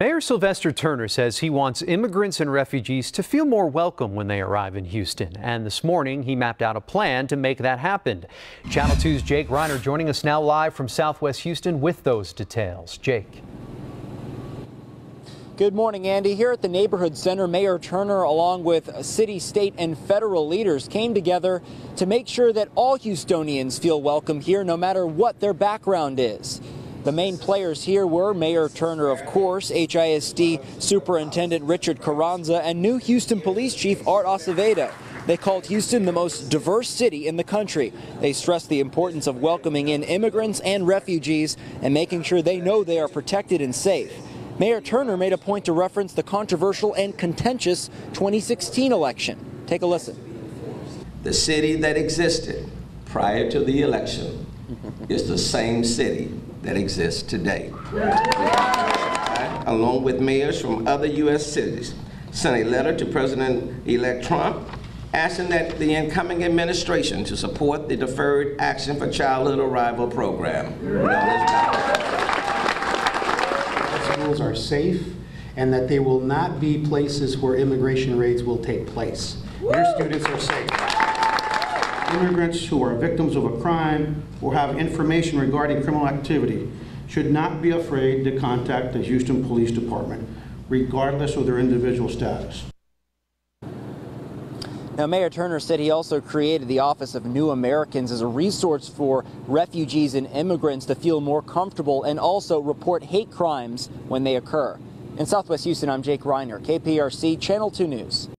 Mayor Sylvester Turner says he wants immigrants and refugees to feel more welcome when they arrive in Houston. And this morning, he mapped out a plan to make that happen. Channel 2's Jake Reiner joining us now live from Southwest Houston with those details. Jake. Good morning, Andy. Here at the Neighborhood Center, Mayor Turner, along with city, state, and federal leaders, came together to make sure that all Houstonians feel welcome here, no matter what their background is. The main players here were Mayor Turner, of course, HISD Superintendent Richard Carranza, and new Houston Police Chief Art Acevedo. They called Houston the most diverse city in the country. They stressed the importance of welcoming in immigrants and refugees and making sure they know they are protected and safe. Mayor Turner made a point to reference the controversial and contentious 2016 election. Take a listen. The city that existed prior to the election is the same city that exists today. Along with mayors from other U.S. cities, sent a letter to President-elect Trump asking that the incoming administration to support the Deferred Action for Childhood Arrival program. Schools are safe and that they will not be places where immigration raids will take place. Your students are safe immigrants who are victims of a crime or have information regarding criminal activity should not be afraid to contact the Houston Police Department, regardless of their individual status. Now, Mayor Turner said he also created the Office of New Americans as a resource for refugees and immigrants to feel more comfortable and also report hate crimes when they occur. In Southwest Houston, I'm Jake Reiner, KPRC Channel 2 News.